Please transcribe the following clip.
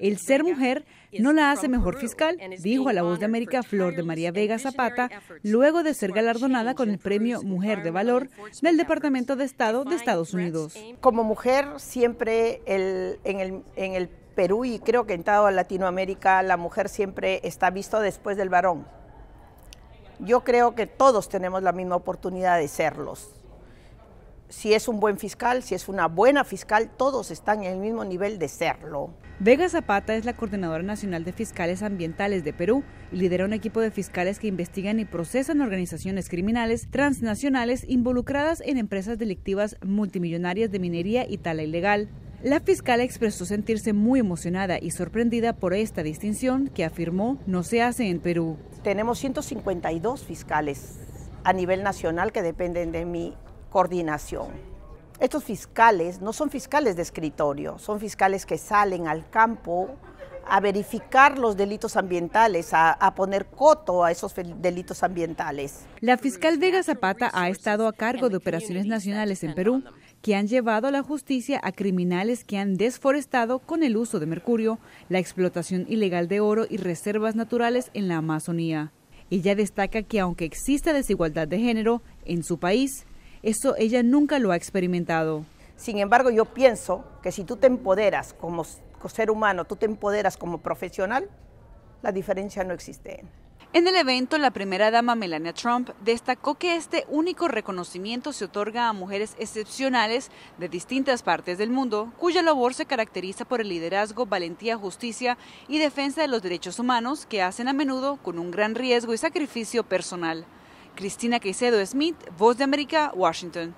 El ser mujer no la hace mejor fiscal, dijo a la voz de América Flor de María Vega Zapata, luego de ser galardonada con el premio Mujer de Valor del Departamento de Estado de Estados Unidos. Como mujer, siempre en, el, en el Perú y creo que en toda Latinoamérica, la mujer siempre está vista después del varón. Yo creo que todos tenemos la misma oportunidad de serlos si es un buen fiscal, si es una buena fiscal, todos están en el mismo nivel de serlo. Vega Zapata es la coordinadora nacional de fiscales ambientales de Perú y lidera un equipo de fiscales que investigan y procesan organizaciones criminales transnacionales involucradas en empresas delictivas multimillonarias de minería y tala ilegal. La fiscal expresó sentirse muy emocionada y sorprendida por esta distinción que afirmó no se hace en Perú. Tenemos 152 fiscales a nivel nacional que dependen de mi coordinación. Estos fiscales no son fiscales de escritorio, son fiscales que salen al campo a verificar los delitos ambientales, a, poner coto a esos delitos ambientales. La fiscal Vega Zapata ha estado a cargo de operaciones nacionales en Perú que han llevado a la justicia a criminales que han desforestado con el uso de mercurio, la explotación ilegal de oro y reservas naturales en la Amazonía. Ella destaca que aunque exista desigualdad de género en su país, eso ella nunca lo ha experimentado. Sin embargo, yo pienso que si tú te empoderas como ser humano, tú te empoderas como profesional, la diferencia no existe. En el evento, la primera dama Melania Trump destacó que este único reconocimiento se otorga a mujeres excepcionales de distintas partes del mundo, cuya labor se caracteriza por el liderazgo, valentía, justicia y defensa de los derechos humanos que hacen a menudo con un gran riesgo y sacrificio personal. Cristina Caicedo Smith, Voz de América, Washington.